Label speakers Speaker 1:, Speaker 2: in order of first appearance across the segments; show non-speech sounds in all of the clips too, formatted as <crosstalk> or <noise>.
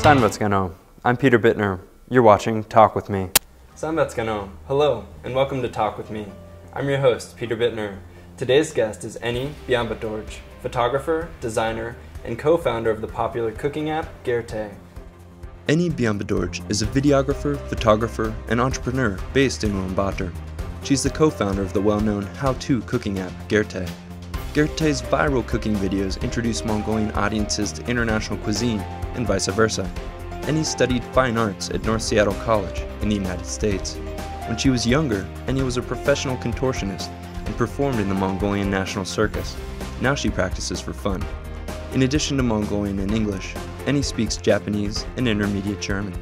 Speaker 1: Sanvatskano. I'm Peter Bittner. You're watching Talk with Me. Sanvatskano. Hello, and welcome to Talk with Me. I'm your host, Peter Bittner. Today's guest is Eni Biambadorj, photographer, designer, and co-founder of the popular cooking app Gerte. Eni Biambadorj is a videographer, photographer, and entrepreneur based in Ulaanbaatar. She's the co-founder of the well-known how-to cooking app Gerte. Gerte's viral cooking videos introduced Mongolian audiences to international cuisine and vice versa. Eni studied fine arts at North Seattle College in the United States. When she was younger, Eni was a professional contortionist and performed in the Mongolian National Circus. Now she practices for fun. In addition to Mongolian and English, Eni speaks Japanese and intermediate German.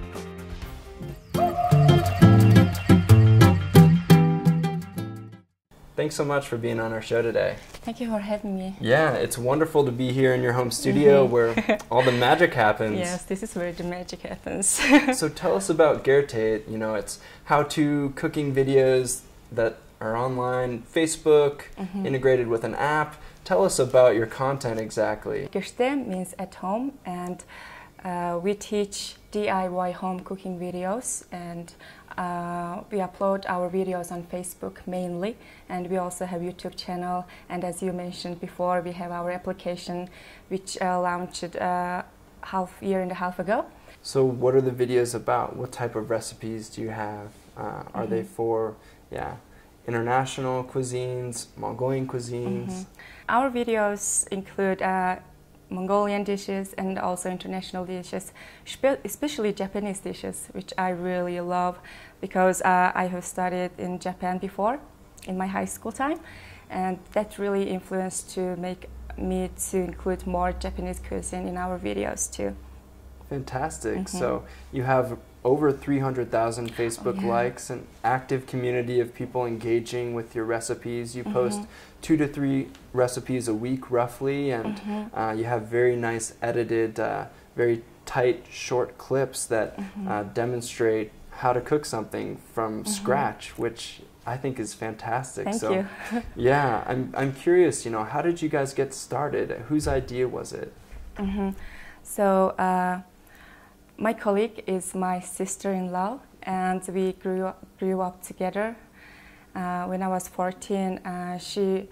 Speaker 1: Thanks so much for being on our show today.
Speaker 2: Thank you for having me.
Speaker 1: Yeah, it's wonderful to be here in your home studio mm -hmm. where all the magic happens. <laughs>
Speaker 2: Yes, this is where the magic happens.
Speaker 1: so tell us about Gerte. You know, it's how-to cooking videos that are online, Facebook, mm -hmm. integrated with an app. Tell us about your content exactly.
Speaker 2: Gerte means at home, and uh, we teach DIY home cooking videos and uh, we upload our videos on Facebook mainly, and we also have YouTube channel. And as you mentioned before, we have our application, which uh, launched uh, half year and a half ago.
Speaker 1: So, what are the videos about? What type of recipes do you have? Uh, are mm -hmm. they mm-hmm. for, yeah, international cuisines, Mongolian cuisines? Mm -hmm.
Speaker 2: Our videos include uh, Mongolian dishes and also international dishes, especially Japanese dishes, which I really love because uh, I have studied in Japan before in my high school time, and that really influenced to make me to include more Japanese cuisine in our videos too.
Speaker 1: Fantastic. Mm -hmm. So you have over 300,000 Facebook oh, yeah. likes, an active community of people engaging with your recipes. You mm -hmm. post two to three recipes a week roughly, and mm -hmm. uh, you have very nice edited, uh, very tight, short clips that mm-hmm. uh, demonstrate how to cook something from mm-hmm. scratch, which I think is fantastic.
Speaker 2: Thank
Speaker 1: so,
Speaker 2: you. <laughs>
Speaker 1: yeah, I'm, I'm curious, you know, how did you guys get started? Whose idea was it?
Speaker 2: Mm-hmm. So, uh, my colleague is my sister-in-law, and we grew up, grew up together. Uh, when I was 14, uh, she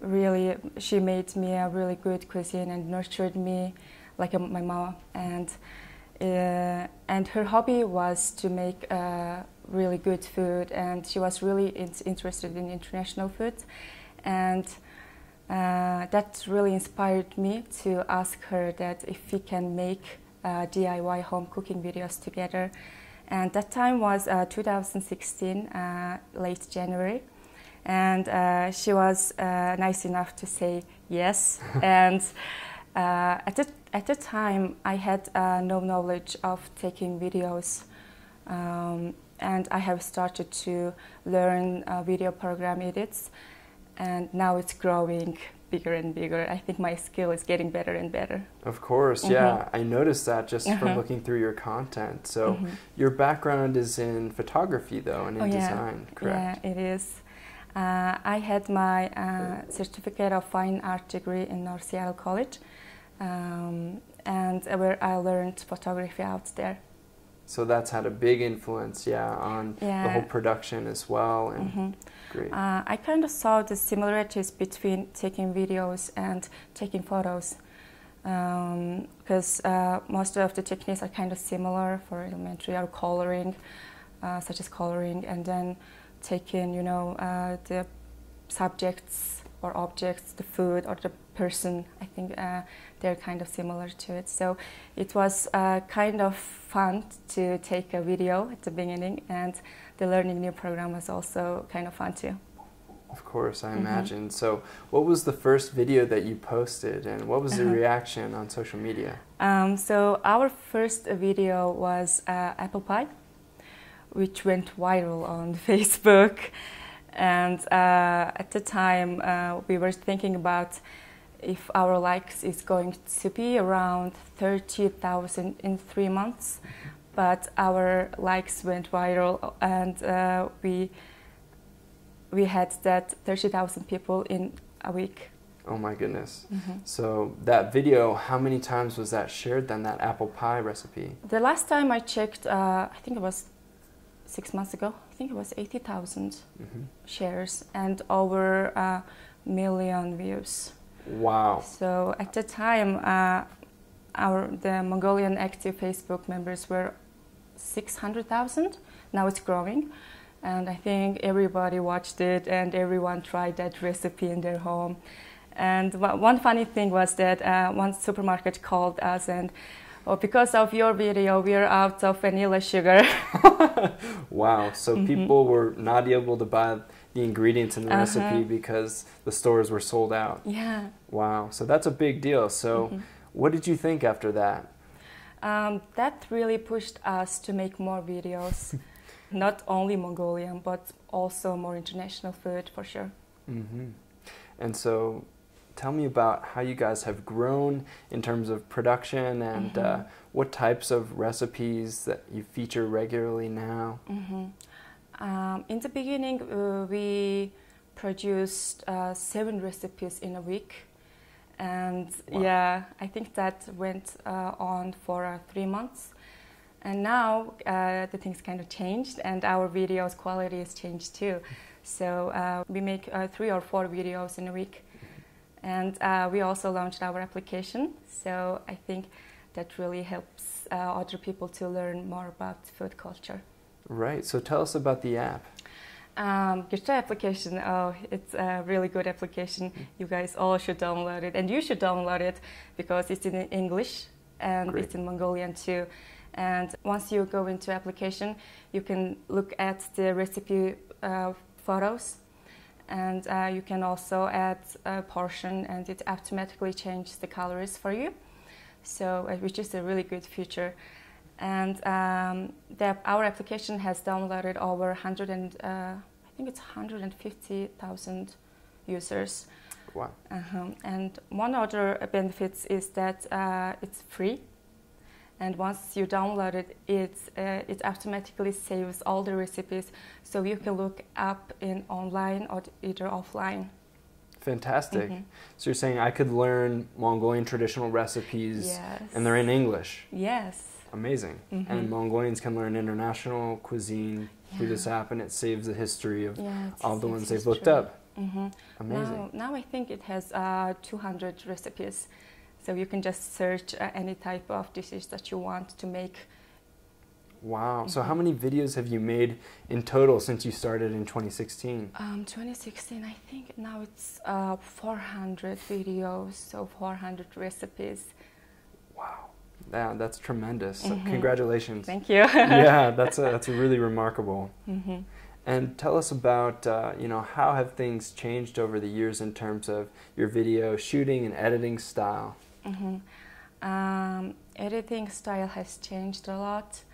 Speaker 2: really she made me a really good cuisine and nurtured me like a, my mom. And uh, and her hobby was to make uh, really good food, and she was really in interested in international food, and. Uh, that really inspired me to ask her that if we can make uh, DIY home cooking videos together. And that time was uh, 2016, uh, late January. And uh, she was uh, nice enough to say yes. <laughs> and uh, at, the, at the time, I had no knowledge of taking videos. Um, and I have started to learn video program edits. And now it's growing bigger and bigger. I think my skill is getting better and better.
Speaker 1: Of course, mm-hmm. yeah. I noticed that just uh-huh. from looking through your content. So mm-hmm. your background is in photography, though, and in
Speaker 2: oh, yeah.
Speaker 1: design, correct?
Speaker 2: Yeah, it is. Uh, I had my uh, certificate of fine art degree in North Seattle College, um, and where I learned photography out there.
Speaker 1: So that's had a big influence, yeah, on yeah. the whole production as well. And mm-hmm. great.
Speaker 2: Uh, I kind of saw the similarities between taking videos and taking photos, because um, uh, most of the techniques are kind of similar for elementary or coloring, uh, such as coloring, and then taking, you know, uh, the subjects or objects, the food or the person. I think uh, they're kind of similar to it. So it was uh, kind of fun to take a video at the beginning, and the learning new program was also kind of fun too.
Speaker 1: Of course, I mm -hmm. imagine. So, what was the first video that you posted, and what was the uh -huh. reaction on social media?
Speaker 2: Um, so, our first video was uh, apple pie, which went viral on <laughs> Facebook. And uh, at the time, uh, we were thinking about if our likes is going to be around 30,000 in three months, but our likes went viral and uh, we we had that 30,000 people in a week.
Speaker 1: Oh my goodness.
Speaker 2: Mm-hmm.
Speaker 1: So that video, how many times was that shared than that apple pie recipe?
Speaker 2: The last time I checked, uh, I think it was six months ago, I think it was 80,000
Speaker 1: hmm
Speaker 2: shares and over a million views.
Speaker 1: Wow.
Speaker 2: So at the time, uh, our the Mongolian active Facebook members were 600,000. Now it's growing. And I think everybody watched it and everyone tried that recipe in their home. And one funny thing was that uh, one supermarket called us and, oh, because of your video, we're out of vanilla sugar. <laughs>
Speaker 1: Wow. So
Speaker 2: Mhm.
Speaker 1: people were not able to buy the ingredients in the
Speaker 2: Uh-huh.
Speaker 1: recipe because the stores were sold out.
Speaker 2: yeah.
Speaker 1: Wow. So that's a big deal. So
Speaker 2: Mhm.
Speaker 1: what did you think after that?
Speaker 2: Um, that really pushed us to make more videos, <laughs> not only Mongolian, but also more international food for sure.
Speaker 1: hmm And so tell me about how you guys have grown in terms of production and uh,
Speaker 2: Mhm.
Speaker 1: what types of recipes that you feature regularly now.
Speaker 2: hmm Um, in the beginning, uh, we produced uh, seven recipes in a week, and
Speaker 1: Wow.
Speaker 2: yeah, I think that went uh, on for uh, three months. And now uh, the things kind of changed, and our videos quality has changed too. So uh, we make uh, three or four videos in a week, and uh, we also launched our application. So I think that really helps uh, other people to learn more about food culture.
Speaker 1: Right. So tell us about the app.
Speaker 2: Um, application, oh, it's a really good application. You guys all should download it, and you should download it because it's in English and
Speaker 1: Great.
Speaker 2: it's in Mongolian too. And once you go into application, you can look at the recipe uh, photos, and uh, you can also add a portion, and it automatically changes the calories for you. So, uh, which is a really good feature and um, the, our application has downloaded over 100 and uh, I think it's 150,000 users.
Speaker 1: Wow.
Speaker 2: uh And one other benefits is that uh, it's free, and once you download it, it uh, it automatically saves all the recipes, so you can look up in online or either offline.
Speaker 1: Fantastic.
Speaker 2: Mhm.
Speaker 1: So you're saying I could learn Mongolian traditional recipes
Speaker 2: Yes.
Speaker 1: and they're in English.
Speaker 2: Yes.
Speaker 1: Amazing.
Speaker 2: Mhm.
Speaker 1: And Mongolians can learn international cuisine through this app and it saves the history of
Speaker 2: Yeah,
Speaker 1: all the ones they've looked up.
Speaker 2: hmm
Speaker 1: Amazing.
Speaker 2: Now, now I think it has uh, 200 recipes, so you can just search uh, any type of dishes that you want to make.
Speaker 1: Wow. So
Speaker 2: Mhm.
Speaker 1: how many videos have you made in total since you started in 2016?
Speaker 2: Um, 2016, I think now it's uh, 400 videos, so 400 recipes.
Speaker 1: Wow. Yeah, that's tremendous.
Speaker 2: Mhm.
Speaker 1: congratulations.
Speaker 2: Thank you. <laughs>
Speaker 1: yeah, that's a, that's a really remarkable.
Speaker 2: hmm
Speaker 1: And tell us about, uh, you know, how have things changed over the years in terms of your video shooting and editing style?
Speaker 2: hmm Um, editing style has changed a lot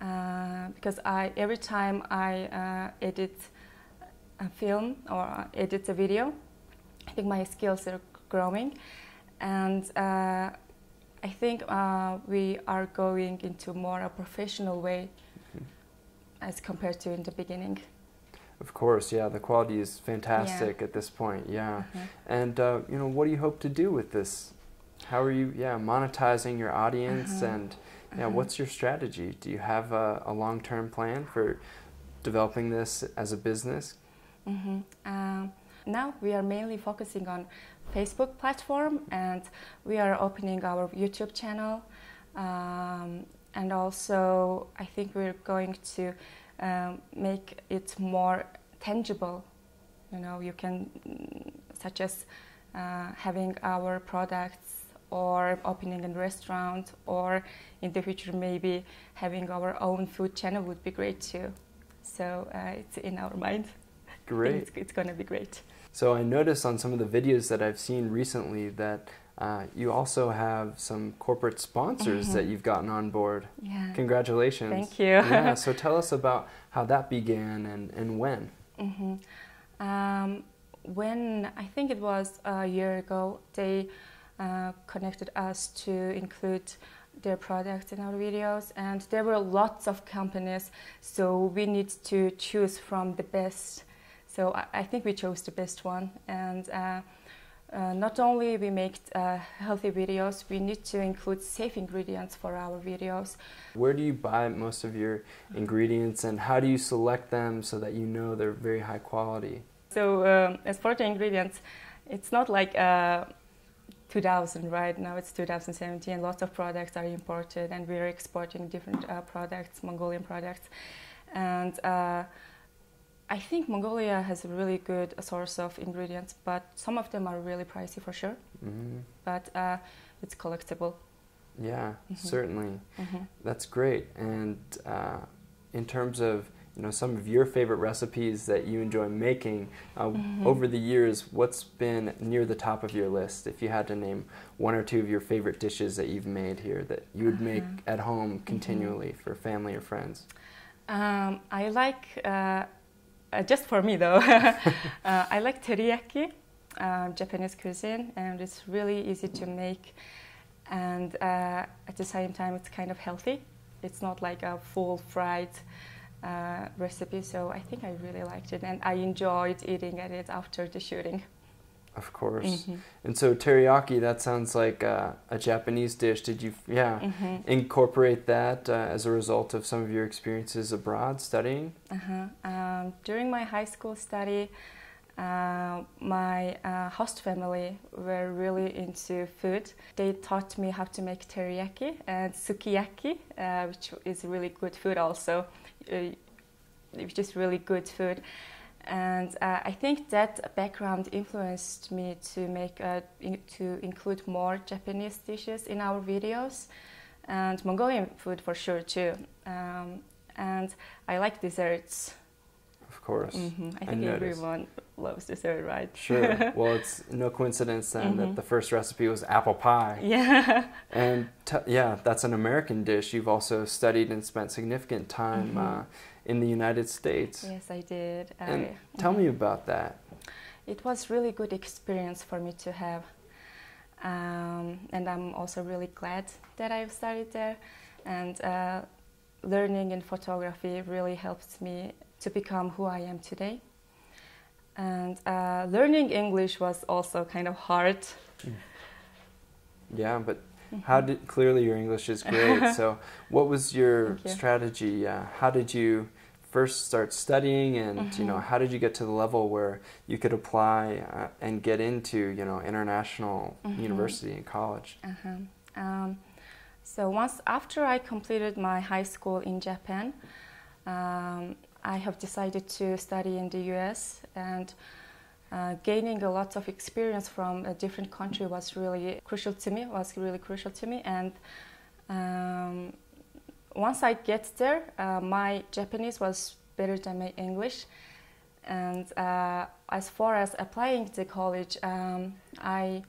Speaker 2: uh, because I every time I uh, edit a film or edit a video, I think my skills are growing, and uh, I think uh, we are going into more a professional way
Speaker 1: Mhm.
Speaker 2: as compared to in the beginning.
Speaker 1: Of course, yeah, the quality is fantastic at this point, yeah.
Speaker 2: Mhm.
Speaker 1: And, uh, you know, what do you hope to do with this? How are you, yeah, monetizing your audience
Speaker 2: Uh-huh.
Speaker 1: and, yeah,
Speaker 2: Uh-huh.
Speaker 1: what's your strategy? Do you have a, a long term plan for developing this as a business?
Speaker 2: Um, now we are mainly focusing on Facebook platform, and we are opening our YouTube channel, um, and also I think we're going to um, make it more tangible. You know, you can, mm, such as uh, having our products or opening a restaurant, or in the future maybe having our own food channel would be great too. So uh, it's in our <laughs> mind.
Speaker 1: Great.
Speaker 2: It's, it's going to be great.
Speaker 1: So I noticed on some of the videos that I've seen recently that uh, you also have some corporate sponsors
Speaker 2: Mhm.
Speaker 1: that you've gotten on board.
Speaker 2: Yeah.
Speaker 1: Congratulations.
Speaker 2: Thank you.
Speaker 1: yeah, <laughs> so tell us about how that began and, and when.
Speaker 2: hmm Um, when I think it was a year ago, they uh, connected us to include their products in our videos, and there were lots of companies, so we need to choose from the best. So I, I think we chose the best one, and uh, uh, not only we make uh, healthy videos, we need to include safe ingredients for our videos.
Speaker 1: Where do you buy most of your ingredients and how do you select them so that you know they're very high quality?
Speaker 2: So um, as for the ingredients, it's not like uh, 2000 right now it's 2017 and lots of products are imported and we're exporting different uh, products mongolian products and uh, I think Mongolia has a really good source of ingredients, but some of them are really pricey for sure. Mm-hmm. But uh, it's collectible.
Speaker 1: Yeah, mm-hmm. certainly. Mm-hmm. That's great. And uh, in terms of you know some of your favorite recipes that you enjoy making uh, mm-hmm. over the years, what's been near the top of your list? If you had to name one or two of your favorite dishes that you've made here that you would make uh-huh. at home mm-hmm. continually for family or friends.
Speaker 2: Um, I like uh, just for me though, <laughs> uh, I like teriyaki, uh, Japanese cuisine, and it's really easy to make. And at the same time, it's kind of healthy. It's not like a full fried recipe, so I think I really liked it, and I enjoyed eating at it after the shooting.
Speaker 1: Of course. Mm-hmm. And so teriyaki, that sounds like uh, a Japanese dish. Did you, yeah, mm-hmm. incorporate that uh, as a result of some of your experiences abroad studying?
Speaker 2: Uh-huh. Um, during my high school study, uh, my uh, host family were really into food. They taught me how to make teriyaki and sukiyaki, uh, which is really good food also, uh, which is really good food. And uh, I think that background influenced me to make uh, in, to include more Japanese dishes in our videos, and Mongolian food for sure too. Um, and I like desserts.
Speaker 1: Of course,
Speaker 2: mm-hmm. I think I everyone loves dessert, right?
Speaker 1: Sure. <laughs> well, it's no coincidence then mm-hmm. that the first recipe was apple pie.
Speaker 2: Yeah. <laughs>
Speaker 1: And t- yeah, that's an American dish. You've also studied and spent significant time. Mm-hmm. Uh, in the United States.
Speaker 2: Yes, I did.
Speaker 1: And I, tell mm-hmm. me about that.
Speaker 2: It was really good experience for me to have, um, and I'm also really glad that I've studied there. And uh, learning in photography really helped me to become who I am today. And uh, learning English was also kind of hard.
Speaker 1: Yeah, but mm-hmm. how did clearly your English is great. <laughs> so, what was your you. strategy? Uh, how did you first start studying and mm-hmm. you know mm-hmm. how did you get to the level where you could apply uh, and get into you know international mm-hmm. university and college
Speaker 2: uh-huh. um, so once after i completed my high school in japan um, i have decided to study in the us and uh, gaining a lot of experience from a different country was really crucial to me was really crucial to me and um, once I get there, uh, my Japanese was better than my English. And uh, as far as applying to college, um, I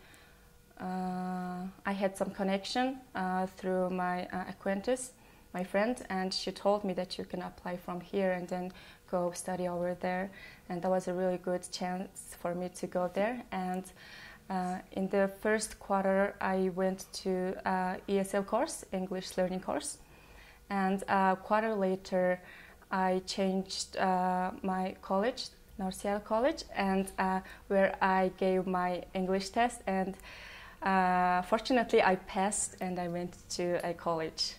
Speaker 2: uh, I had some connection uh, through my uh, acquaintance, my friend, and she told me that you can apply from here and then go study over there. And that was a really good chance for me to go there. And uh, in the first quarter, I went to ESL course, English learning course and a quarter later, I changed uh, my college, North Seattle College, and uh, where I gave my English test. And uh, fortunately, I passed and I went to a college.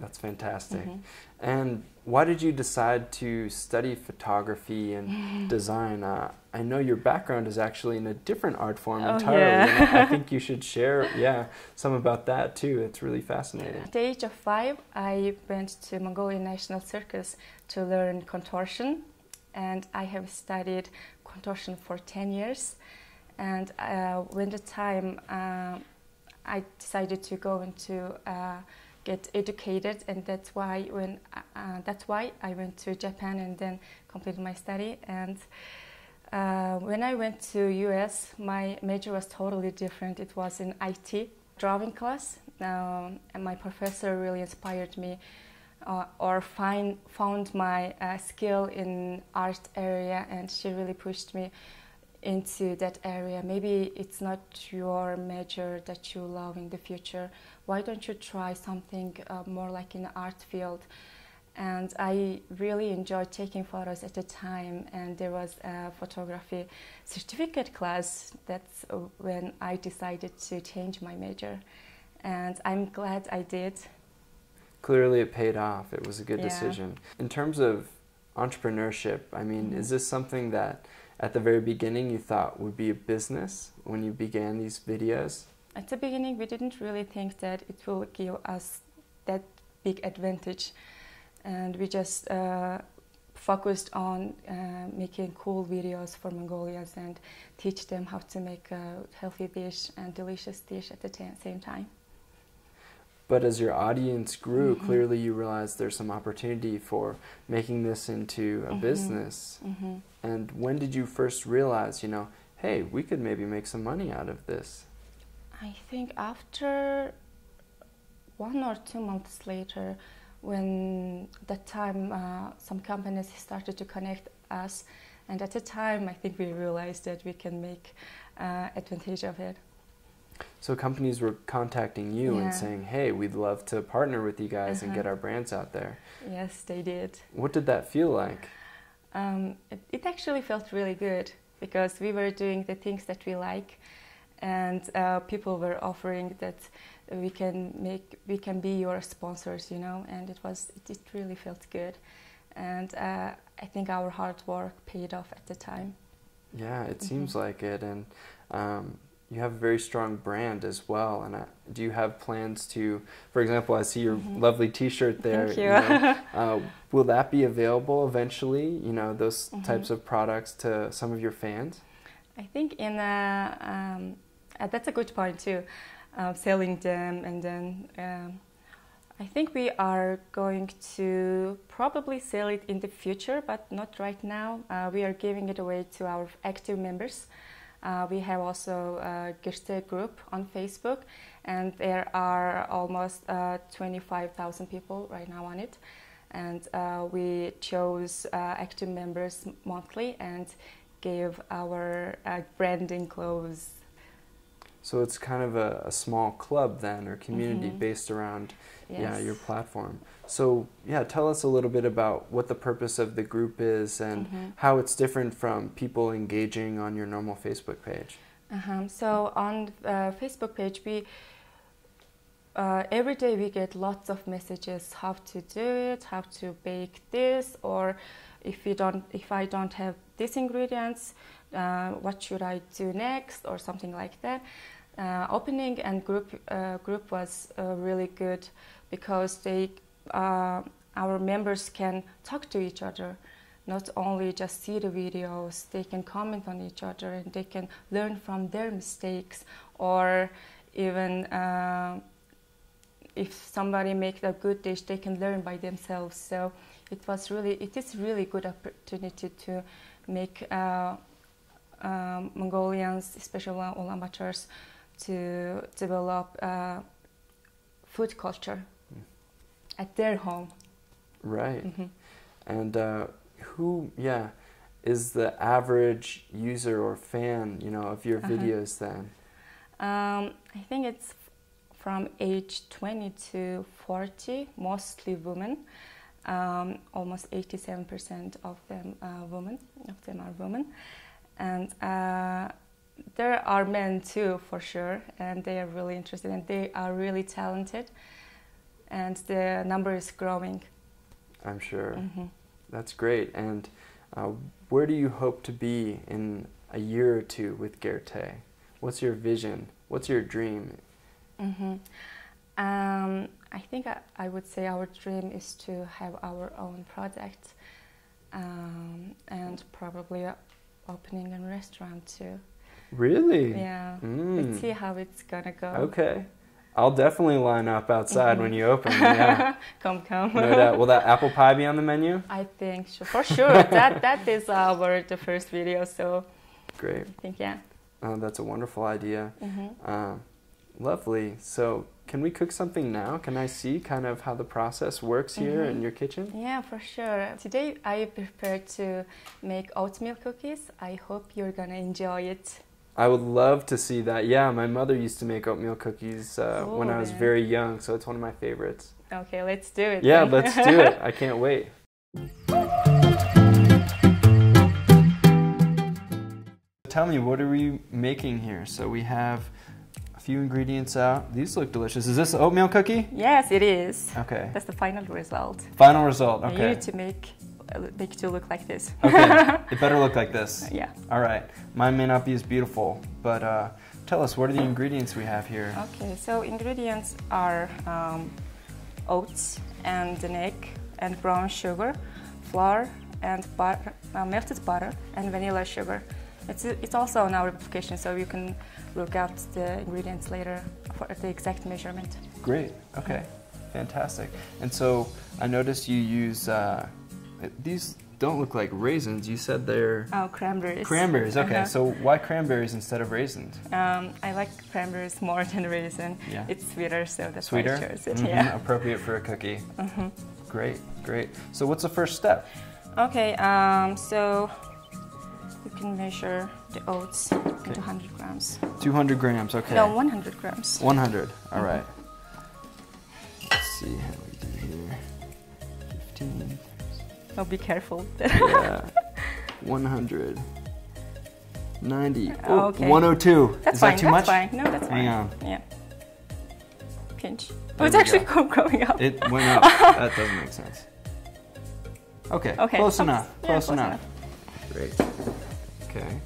Speaker 1: That's fantastic. Mm-hmm. And why did you decide to study photography and <laughs> design? Uh, I know your background is actually in a different art form oh, entirely. Yeah. I think <laughs> you should share, yeah, some about that too. It's really fascinating.
Speaker 2: At the age of five, I went to Mongolian National Circus to learn contortion, and I have studied contortion for ten years. And uh, when the time uh, I decided to go into uh, get educated, and that's why when uh, uh, that's why I went to Japan and then completed my study. And uh, when I went to US, my major was totally different. It was in IT drawing class, um, and my professor really inspired me. Uh, or find, found my uh, skill in art area and she really pushed me into that area. Maybe it's not your major that you love in the future. Why don't you try something uh, more like in the art field? and I really enjoyed taking photos at the time. And there was a photography certificate class. That's when I decided to change my major, and I'm glad I did.
Speaker 1: Clearly, it paid off. It was a good
Speaker 2: Yeah.
Speaker 1: decision. In terms of entrepreneurship, I mean,
Speaker 2: Mhm.
Speaker 1: is this something that at the very beginning you thought would be a business when you began these videos?
Speaker 2: At the beginning, we didn't really think that it will give us that big advantage, and we just uh, focused on uh, making cool videos for Mongolians and teach them how to make a healthy dish and delicious dish at the same time.
Speaker 1: But as your audience grew,
Speaker 2: Mhm.
Speaker 1: clearly you realized there's some opportunity for making this into a
Speaker 2: Mhm.
Speaker 1: business.
Speaker 2: hmm
Speaker 1: And when did you first realize, you know, hey, we could maybe make some money out of this?
Speaker 2: I think after one or two months later, when that time uh, some companies started to connect us, and at the time I think we realized that we can make uh, advantage of it.
Speaker 1: So companies were contacting you
Speaker 2: Yeah.
Speaker 1: and saying, hey, we'd love to partner with you guys and
Speaker 2: Uh-huh.
Speaker 1: get our brands out there.
Speaker 2: Yes, they did.
Speaker 1: What did that feel like?
Speaker 2: Um, it, it actually felt really good because we were doing the things that we like, and uh, people were offering that we can make we can be your sponsors, you know, and it was it, it really felt good, and uh, I think our hard work paid off at the time.
Speaker 1: Yeah, it
Speaker 2: Mhm.
Speaker 1: seems like it. And um, you have a very strong brand as well. And uh, do you have plans to, for example, I see your
Speaker 2: Mhm.
Speaker 1: lovely T-shirt there.
Speaker 2: Thank you.
Speaker 1: know, <laughs> uh, will that be available eventually? You know, those
Speaker 2: Mhm.
Speaker 1: types of products to some of your fans.
Speaker 2: I think in a, um, uh, that's a good point too, uh, selling them and then um, I think we are going to probably sell it in the future, but not right now. Uh, we are giving it away to our active members. Uh, we have also a Gerte group on Facebook, and there are almost uh, 25,000 people right now on it. And uh, we chose uh, active members monthly and gave our uh, branding clothes.
Speaker 1: So it's kind of a, a small club then, or community
Speaker 2: Mhm.
Speaker 1: based around
Speaker 2: Yes.
Speaker 1: yeah your platform. So yeah, tell us a little bit about what the purpose of the group is and
Speaker 2: Mhm.
Speaker 1: how it's different from people engaging on your normal Facebook page.
Speaker 2: Uh-huh. So on uh, Facebook page, we uh, every day we get lots of messages how to do it, how to bake this, or if you don't, if I don't have these ingredients, uh, what should I do next, or something like that. Uh, opening and group uh, group was uh, really good because they uh, our members can talk to each other not only just see the videos, they can comment on each other and they can learn from their mistakes or even uh, if somebody makes a good dish, they can learn by themselves. So it was really, it is really good opportunity to make uh, Mongolians, especially Ulaanbaatars, to develop uh, food culture
Speaker 1: Mm.
Speaker 2: at their home.
Speaker 1: Right.
Speaker 2: Mhm.
Speaker 1: And uh, who, yeah, is the average user or fan, you know, of your
Speaker 2: Uh-huh.
Speaker 1: videos then?
Speaker 2: Um, I think it's f- from age 20 to 40, mostly women. Um, almost 87% of them are women. Of them are women, and uh, there are men too, for sure, and they are really interested and they are really talented, and the number is growing.
Speaker 1: I'm sure.
Speaker 2: Mhm.
Speaker 1: That's great. And uh, where do you hope to be in a year or two with Gerte? What's your vision? What's your dream?
Speaker 2: hmm Um, I think I, I would say our dream is to have our own product um, and probably opening a restaurant too.
Speaker 1: Really?
Speaker 2: Yeah,
Speaker 1: Mm.
Speaker 2: let's see how it's gonna go.
Speaker 1: Okay. I'll definitely line up outside
Speaker 2: Mhm.
Speaker 1: when you open. Yeah. <laughs>
Speaker 2: come, come.
Speaker 1: no doubt. Will that apple pie be on the menu?
Speaker 2: I think so, for sure. that that is our the first video, so
Speaker 1: Great.
Speaker 2: I think yeah.
Speaker 1: Oh, that's a wonderful idea.
Speaker 2: hmm
Speaker 1: Um, lovely. So, can we cook something now? Can I see kind of how the process works here in
Speaker 2: Mhm.
Speaker 1: your kitchen?
Speaker 2: Yeah, for sure. Today I prepared to make oatmeal cookies. I hope you're gonna enjoy it.
Speaker 1: I would love to see that. Yeah, my mother used to make oatmeal cookies uh, when I was
Speaker 2: Cool.
Speaker 1: very young, so it's one of my favorites.
Speaker 2: Okay, let's do it.
Speaker 1: Yeah, let's do it. I can't wait. <laughs> Tell me, what are we making here? So we have a few ingredients out. These look delicious. Is this oatmeal cookie?
Speaker 2: yes, it is.
Speaker 1: Okay.
Speaker 2: That's the final result.
Speaker 1: Final result.
Speaker 2: You
Speaker 1: Okay.
Speaker 2: need to make make it to look like this.
Speaker 1: Okay. <laughs> it better look like this.
Speaker 2: yeah.
Speaker 1: All right. Mine may not be as beautiful, but uh, tell us, what are the ingredients we have here?
Speaker 2: Okay, so ingredients are um, oats and an egg and brown sugar, flour and butter, uh, melted butter and vanilla sugar. It's, it's also on our application, so you can look out the ingredients later for the exact measurement.
Speaker 1: Great. Okay. Fantastic. And so I noticed you use uh, these. Don't look like raisins. You said they're
Speaker 2: Oh, cranberries.
Speaker 1: cranberries. Okay.
Speaker 2: Uh-huh.
Speaker 1: So why cranberries instead of raisins?
Speaker 2: Um, I like cranberries more <laughs> than raisin.
Speaker 1: Yeah.
Speaker 2: It's sweeter, so that's
Speaker 1: Sweeter.
Speaker 2: why I chose it.
Speaker 1: Mhm,
Speaker 2: Yeah.
Speaker 1: Appropriate for a cookie. Great. Great. So what's the first step?
Speaker 2: Okay, um, so you can measure the oats into 100 grams.
Speaker 1: 200 grams. Okay.
Speaker 2: No, 100 grams.
Speaker 1: 100. All
Speaker 2: Mhm.
Speaker 1: right. Let's see
Speaker 2: Oh, be careful. <laughs>
Speaker 1: Yeah. 100. 90. Oh,
Speaker 2: Okay.
Speaker 1: 102.
Speaker 2: That's
Speaker 1: Is
Speaker 2: fine.
Speaker 1: that too
Speaker 2: that's
Speaker 1: much?
Speaker 2: fine. No, that's
Speaker 1: Hang on.
Speaker 2: Yeah. Pinch. Oh, it's actually
Speaker 1: go. <laughs>
Speaker 2: going up.
Speaker 1: It went up. <laughs> that doesn't make sense. Okay.
Speaker 2: Okay.
Speaker 1: Close enough.
Speaker 2: yeah,
Speaker 1: Close,
Speaker 2: close
Speaker 1: enough. Great. Okay.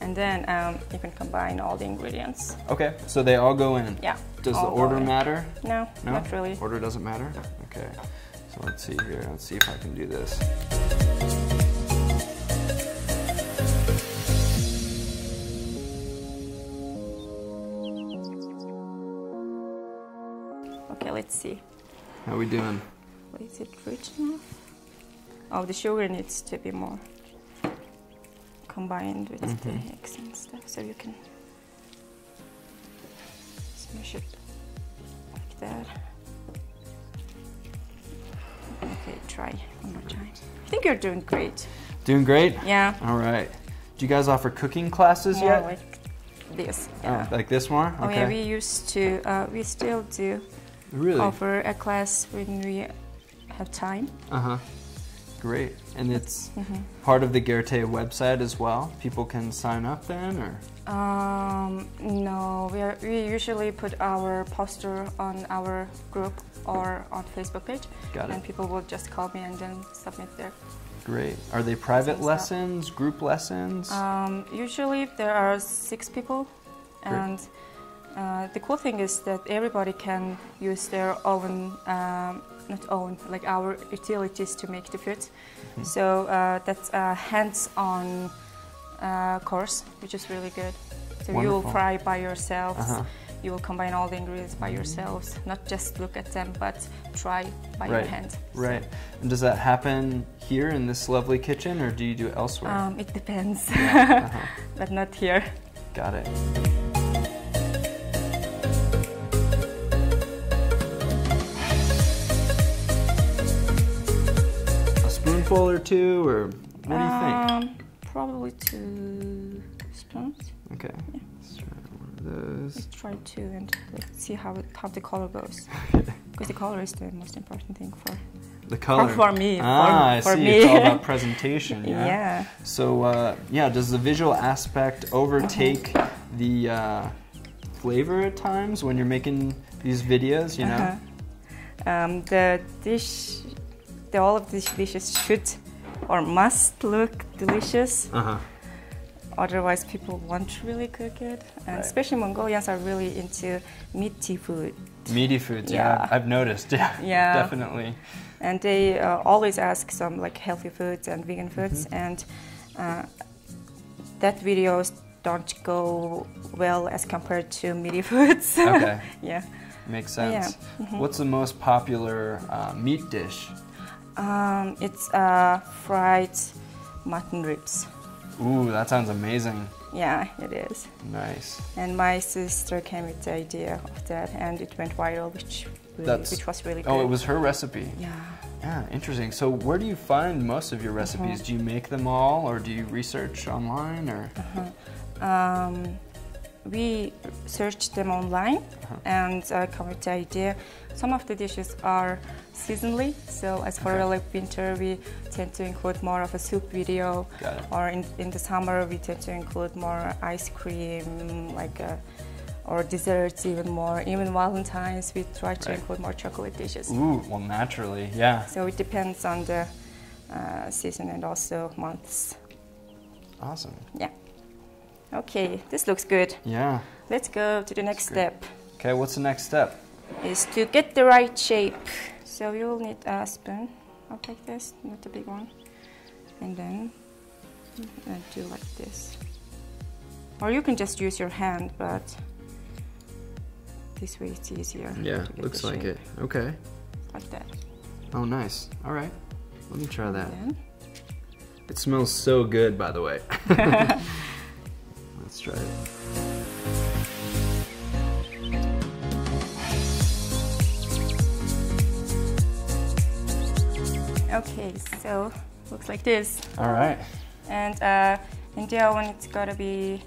Speaker 2: And then um, you can combine all the ingredients.
Speaker 1: Okay. So they all go in.
Speaker 2: Yeah.
Speaker 1: Does the
Speaker 2: all go
Speaker 1: order matter?
Speaker 2: No,
Speaker 1: No.
Speaker 2: not really.
Speaker 1: Order doesn't matter? Okay. Let's see here. Let's see if I can do this.
Speaker 2: Okay, let's see.
Speaker 1: How we doing?
Speaker 2: Is it rich enough? Oh, the sugar needs to be more combined with
Speaker 1: Mhm.
Speaker 2: the eggs and stuff, so you can smash it like that. Okay, try one more time. I think you're doing great.
Speaker 1: Doing great?
Speaker 2: Yeah.
Speaker 1: All right. Do you guys offer cooking classes
Speaker 2: More
Speaker 1: yet?
Speaker 2: like this.
Speaker 1: Oh,
Speaker 2: Yeah.
Speaker 1: like this more?
Speaker 2: Oh yeah, we used to. Uh, we still do
Speaker 1: really?
Speaker 2: offer a class when we have time.
Speaker 1: Uh huh. Great. And <laughs> it's
Speaker 2: Mhm.
Speaker 1: part of the Gerte website as well. People can sign up then, or
Speaker 2: Um, no, we, are, we usually put our poster on our group or on Facebook page,
Speaker 1: got
Speaker 2: and people will just call me and then submit there.
Speaker 1: Great. Are they private
Speaker 2: Some stuff.
Speaker 1: lessons, group lessons?
Speaker 2: Um, usually there are six people,
Speaker 1: Great.
Speaker 2: and uh, the cool thing is that everybody can use their own, um, not own, like our utilities to make the food.
Speaker 1: Mhm.
Speaker 2: So uh, that's a hands-on uh, course, which is really good. So you will
Speaker 1: Wonderful.
Speaker 2: fry by yourselves.
Speaker 1: Uh-huh.
Speaker 2: You will combine all the ingredients by yourselves, not just look at them, but try by your
Speaker 1: Right.
Speaker 2: hand. So,
Speaker 1: Right. And does that happen here in this lovely kitchen, or do you do it elsewhere?
Speaker 2: Um, it depends,
Speaker 1: Yeah, <laughs> uh-huh.
Speaker 2: but not here.
Speaker 1: Got it. Spoonful or two, or what do you think?
Speaker 2: Um, probably two spoons.
Speaker 1: Okay.
Speaker 2: yeah.
Speaker 1: Let's try one of those.
Speaker 2: Let's try two and let's see how it, how the color goes. <laughs> Because the color is the most important thing for
Speaker 1: The color.
Speaker 2: for me, for-
Speaker 1: Ah, I
Speaker 2: for
Speaker 1: see.
Speaker 2: me.
Speaker 1: It's all <laughs> about presentation. Yeah.
Speaker 2: yeah.
Speaker 1: So uh, yeah, does the visual aspect overtake
Speaker 2: Uh-huh.
Speaker 1: the uh, flavor at times when you're making these videos? You know.
Speaker 2: Uh-huh. Um, the dish, the, all of these dishes should or must look delicious.
Speaker 1: Uh huh.
Speaker 2: Otherwise, people won't really cook it. And
Speaker 1: Right.
Speaker 2: especially Mongolians are really into meaty food.
Speaker 1: Meaty foods. Yeah.
Speaker 2: Yeah.
Speaker 1: I've noticed. <laughs> Yeah.
Speaker 2: Yeah.
Speaker 1: Definitely.
Speaker 2: And they uh, always ask some like healthy foods and vegan foods.
Speaker 1: Mm-hmm.
Speaker 2: And uh, that videos don't go well as compared to meaty <laughs> foods.
Speaker 1: Okay. <laughs>
Speaker 2: yeah.
Speaker 1: Makes
Speaker 2: Yeah.
Speaker 1: sense.
Speaker 2: Mhm.
Speaker 1: What's the most popular uh, meat dish?
Speaker 2: Um, it's uh, fried mutton ribs.
Speaker 1: Ooh, that sounds amazing.
Speaker 2: Yeah, it is.
Speaker 1: Nice.
Speaker 2: And my sister came with the idea of that, and it went viral, which really, which was really good.
Speaker 1: Oh, it was her recipe.
Speaker 2: Yeah.
Speaker 1: Yeah, interesting. So, where do you find most of your recipes? Do you make them all, or do you research online, or?
Speaker 2: Uh-huh. um, we searched them online
Speaker 1: Uh-huh.
Speaker 2: and uh, come with the idea. Some of the dishes are seasonally, so as for
Speaker 1: Okay.
Speaker 2: like winter, we tend to include more of a soup video, or in, in the summer, we tend to include more ice cream, like uh, or desserts, even more. Even Valentine's, we try to
Speaker 1: Right.
Speaker 2: include more chocolate dishes.
Speaker 1: Ooh, well, naturally, yeah.
Speaker 2: So it depends on the uh, season and also months.
Speaker 1: Awesome.
Speaker 2: Yeah. Okay, this looks good.
Speaker 1: Yeah.
Speaker 2: Let's go to the next step.
Speaker 1: Okay, what's the next step?
Speaker 2: Is to get the right shape. So you will need a spoon, up like this, not a big one, and then uh, do like this. Or you can just use your hand, but this way it's easier.
Speaker 1: Yeah, looks like
Speaker 2: shape.
Speaker 1: it. Okay.
Speaker 2: Like that.
Speaker 1: Oh, nice. All right. Let me try that. It smells so good, by the way. <laughs> Let's try it.
Speaker 2: Okay, so looks like this.
Speaker 1: All right.
Speaker 2: And uh, in the oven, it's gotta be,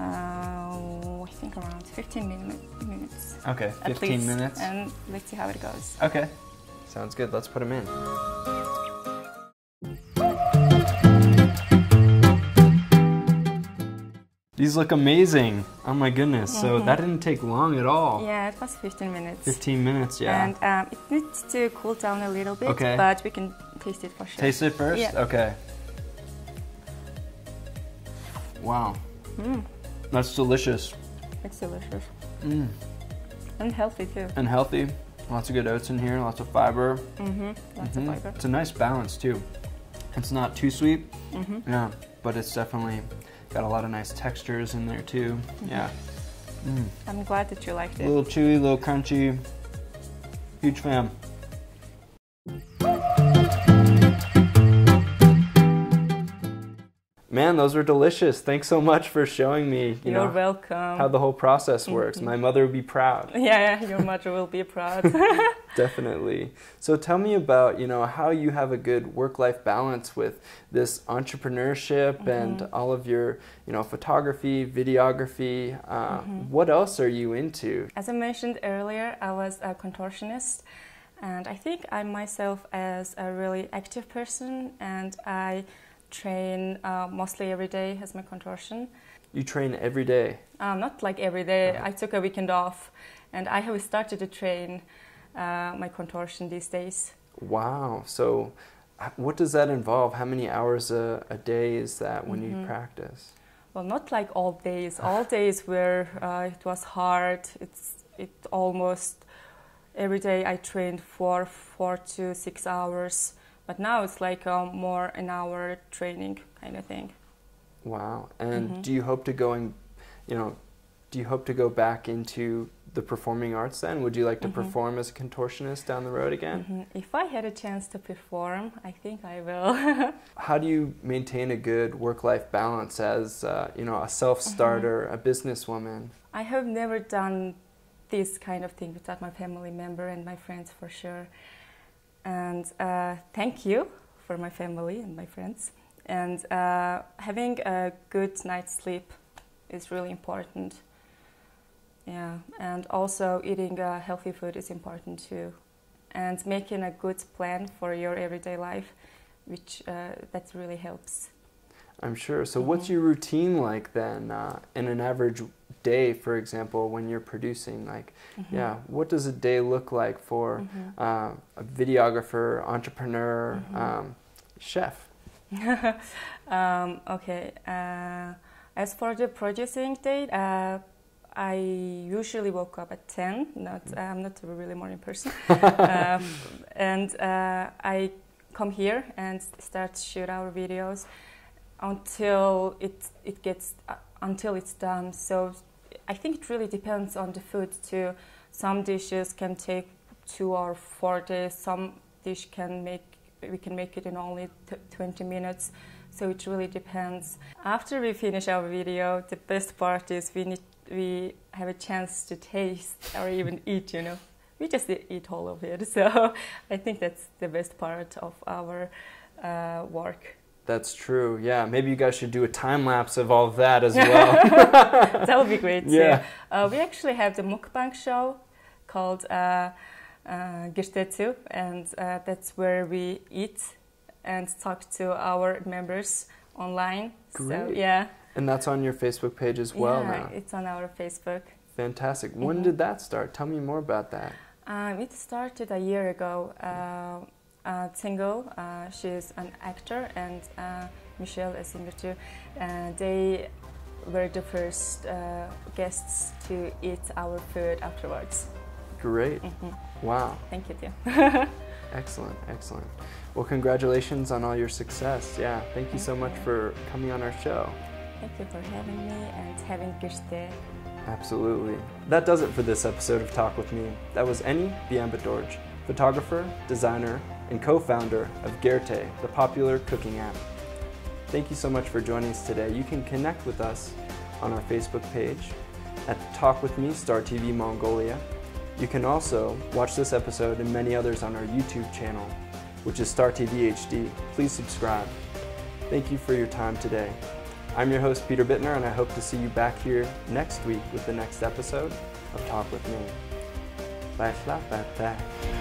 Speaker 2: uh, I think around 15 min- minutes.
Speaker 1: Okay,
Speaker 2: at
Speaker 1: 15
Speaker 2: least.
Speaker 1: minutes.
Speaker 2: And let's see how it goes.
Speaker 1: Okay. Sounds good. Let's put them in. These look amazing. Oh my goodness. So that didn't take long at all.
Speaker 2: Yeah, it was 15 minutes.
Speaker 1: 15 minutes, yeah.
Speaker 2: And um, it needs to cool down a little bit,
Speaker 1: Okay.
Speaker 2: but we can taste it for sure.
Speaker 1: Taste it first?
Speaker 2: Yeah.
Speaker 1: Okay. Wow.
Speaker 2: Mm,
Speaker 1: That's delicious.
Speaker 2: it's delicious.
Speaker 1: Mm.
Speaker 2: And healthy too.
Speaker 1: And healthy. Lots of good oats in here, lots of fiber.
Speaker 2: Mm-hmm. Lots
Speaker 1: Mhm.
Speaker 2: of fiber.
Speaker 1: It's a nice balance too. It's not too sweet,
Speaker 2: Mm-hmm.
Speaker 1: yeah, but it's definitely got a lot of nice textures in there too. Yeah. Mm.
Speaker 2: I'm glad that you liked
Speaker 1: A
Speaker 2: it.
Speaker 1: little chewy, a little crunchy. Huge fan. Man, those were delicious. Thanks so much for showing me, you
Speaker 2: You're
Speaker 1: know,
Speaker 2: welcome.
Speaker 1: how the whole process mm-hmm. works. My mother would be proud. <laughs>
Speaker 2: yeah, yeah, your mother will be proud. <laughs> <laughs>
Speaker 1: Definitely. So tell me about, you know, how you have a good work-life balance with this entrepreneurship mm-hmm. and all of your, you know, photography, videography. Uh, mm-hmm. What else are you into?
Speaker 2: As I mentioned earlier, I was a contortionist, and I think I myself as a really active person, and I train uh, mostly every day as my contortion.
Speaker 1: You train every day.
Speaker 2: Um, not like every day.
Speaker 1: Uh-huh.
Speaker 2: I took a weekend off, and I have started to train uh, my contortion these days.
Speaker 1: Wow. So what does that involve? How many hours a, a day is that when you
Speaker 2: Mhm.
Speaker 1: practice?
Speaker 2: Well, not like all days. All <laughs> days where uh, it was hard. It's it almost every day I trained for four to six hours. But now it's like um, more an hour training kind of thing.
Speaker 1: Wow. And
Speaker 2: Mhm.
Speaker 1: do you hope to going, you know, do you hope to go back into the performing arts then? Would you like to
Speaker 2: Mhm.
Speaker 1: perform as a contortionist down the road again?
Speaker 2: Mhm. If I had a chance to perform, I think I will. <laughs>
Speaker 1: How do you maintain a good work-life balance as, uh, you know, a self-starter, a businesswoman?
Speaker 2: I have never done this kind of thing without my family member and my friends for sure. And uh, thank you for my family and my friends. And uh, having a good night's sleep is really important. Yeah, and also eating uh, healthy food is important too. And making a good plan for your everyday life, which uh, that really helps.
Speaker 1: I'm sure. So, what's
Speaker 2: Mhm.
Speaker 1: your routine like then uh, in an average day, for example, when you're producing? Like,
Speaker 2: Mhm.
Speaker 1: yeah, what does a day look like for
Speaker 2: Mhm.
Speaker 1: uh, a videographer, entrepreneur,
Speaker 2: Mhm.
Speaker 1: um, chef? <laughs>
Speaker 2: um, okay. Uh, as for the producing date, uh, I usually woke up at ten. Not, I'm not a really morning person, <laughs> um, and uh, I come here and start shoot our videos until it it gets uh, until it's done. So I think it really depends on the food too. Some dishes can take two or four days. Some dish can make we can make it in only t- 20 minutes. So it really depends. After we finish our video, the best part is we need we have a chance to taste or even <laughs> eat. You know, we just eat all of it. <laughs> So I think that's the best part of our uh, work.
Speaker 1: That's true. Yeah, maybe you guys should do a time lapse of all of that as well. <laughs> <laughs>
Speaker 2: that would be great.
Speaker 1: Yeah.
Speaker 2: Too. Uh, we actually have the mukbang show called uh, uh, and uh, that's where we eat and talk to our members online. So
Speaker 1: Great.
Speaker 2: yeah,
Speaker 1: and that's on your Facebook page as well
Speaker 2: yeah,
Speaker 1: now.
Speaker 2: it's on our Facebook.
Speaker 1: Fantastic. When
Speaker 2: Mhm.
Speaker 1: did that start? Tell me more about that.
Speaker 2: Um, it started a year ago. Uh, Tingle, uh, she's an actor, and uh, Michelle, a singer too. Uh, they were the first uh, guests to eat our food afterwards.
Speaker 1: Great.
Speaker 2: Mhm.
Speaker 1: Wow.
Speaker 2: Thank you too. <laughs>
Speaker 1: Excellent. Excellent. Well, congratulations on all your success. Yeah. Thank you so much for coming on our show.
Speaker 2: Thank you for having me and having Gerte.
Speaker 1: Absolutely. That does it for this episode of Talk With Me. That was Eni Biambadorj, photographer, designer, and co-founder of Gerte, the popular cooking app. Thank you so much for joining us today. You can connect with us on our Facebook page at Talk With Me Star TV Mongolia. You can also watch this episode and many others on our YouTube channel, which is Star TV HD. Please subscribe. Thank you for your time today. I'm your host, Peter Bittner, and I hope to see you back here next week with the next episode of Talk With Me. Bye, bye, bye.